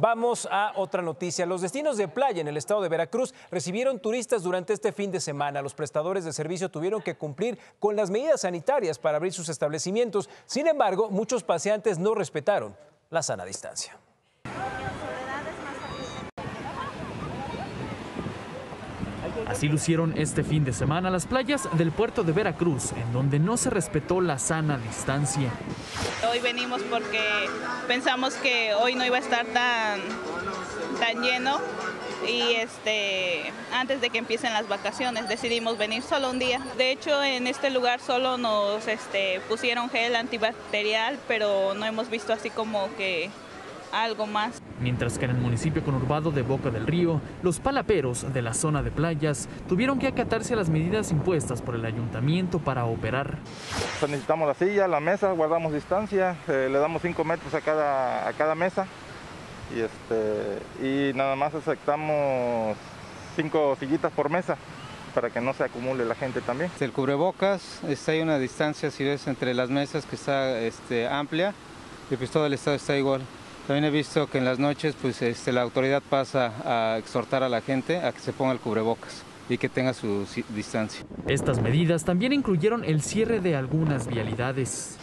Vamos a otra noticia. Los destinos de playa en el estado de Veracruz recibieron turistas durante este fin de semana. Los prestadores de servicio tuvieron que cumplir con las medidas sanitarias para abrir sus establecimientos. Sin embargo, muchos paseantes no respetaron la sana distancia. Así lucieron este fin de semana las playas del puerto de Veracruz, en donde no se respetó la sana distancia. Hoy venimos porque pensamos que hoy no iba a estar tan, tan lleno y este antes de que empiecen las vacaciones decidimos venir solo un día. De hecho, en este lugar solo nos este, pusieron gel antibacterial, pero no hemos visto así como que algo más. Mientras que en el municipio conurbado de Boca del Río, los palaperos de la zona de playas tuvieron que acatarse a las medidas impuestas por el ayuntamiento para operar. Pues necesitamos la silla, la mesa, guardamos distancia, eh, le damos 5 metros a cada, a cada mesa y, este, y nada más aceptamos 5 sillitas por mesa para que no se acumule la gente también. El cubrebocas, está hay una distancia, si ves, entre las mesas que está este, amplia y pues todo el estado está igual. También he visto que en las noches pues, este, la autoridad pasa a exhortar a la gente a que se ponga el cubrebocas y que tenga su distancia. Estas medidas también incluyeron el cierre de algunas vialidades.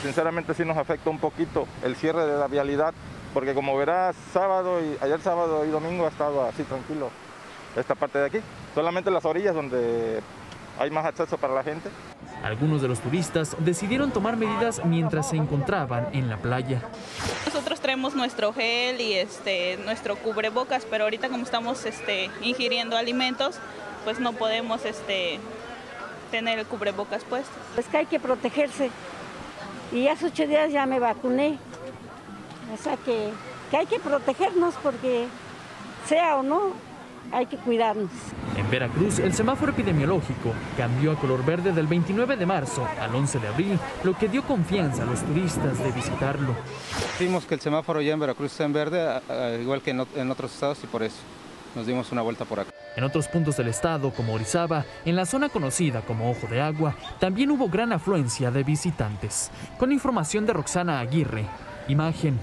Sinceramente sí nos afecta un poquito el cierre de la vialidad, porque como verás, sábado y ayer sábado y domingo ha estado así tranquilo esta parte de aquí. Solamente las orillas donde hay más acceso para la gente. Algunos de los turistas decidieron tomar medidas mientras se encontraban en la playa. Nosotros traemos nuestro gel y este, nuestro cubrebocas, pero ahorita como estamos este, ingiriendo alimentos, pues no podemos este, tener el cubrebocas puesto. Pues que hay que protegerse. Y hace ocho días ya me vacuné. O sea que, que hay que protegernos porque sea o no, hay que cuidarnos. En Veracruz, el semáforo epidemiológico cambió a color verde del 29 de marzo al 11 de abril, lo que dio confianza a los turistas de visitarlo. Vimos que el semáforo ya en Veracruz está en verde, igual que en otros estados, y por eso nos dimos una vuelta por acá. En otros puntos del estado, como Orizaba, en la zona conocida como Ojo de Agua, también hubo gran afluencia de visitantes. Con información de Roxana Aguirre, imagen.